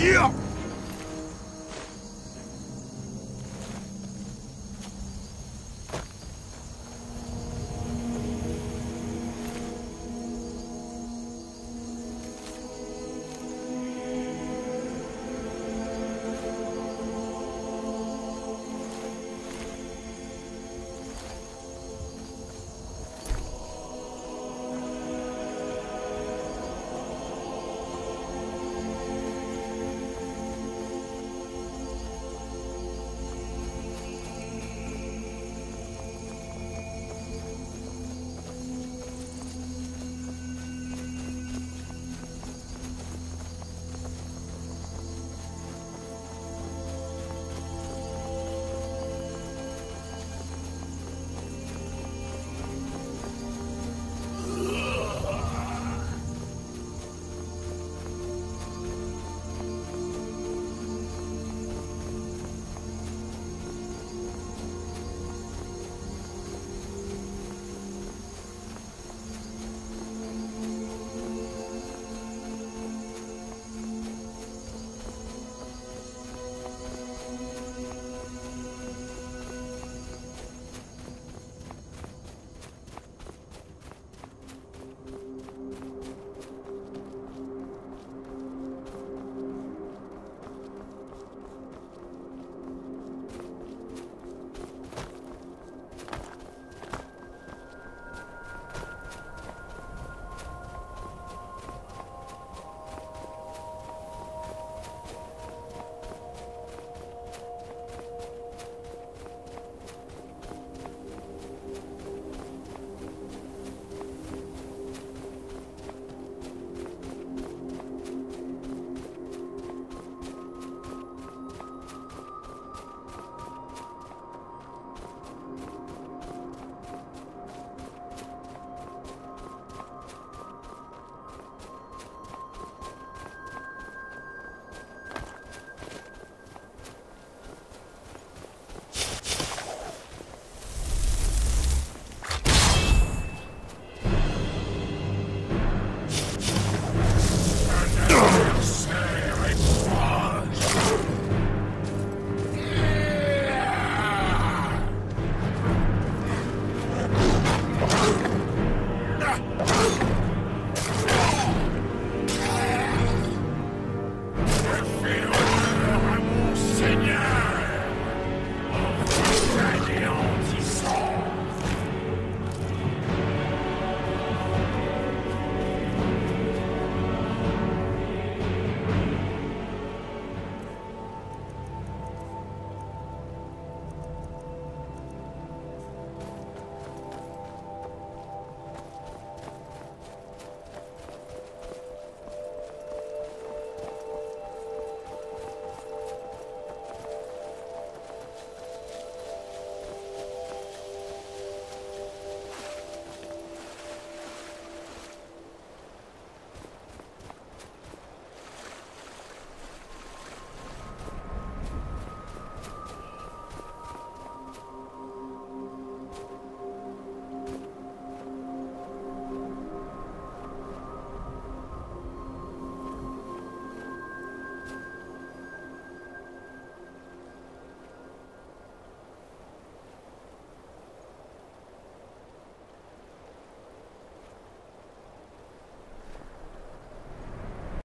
Yeah!